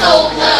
so close.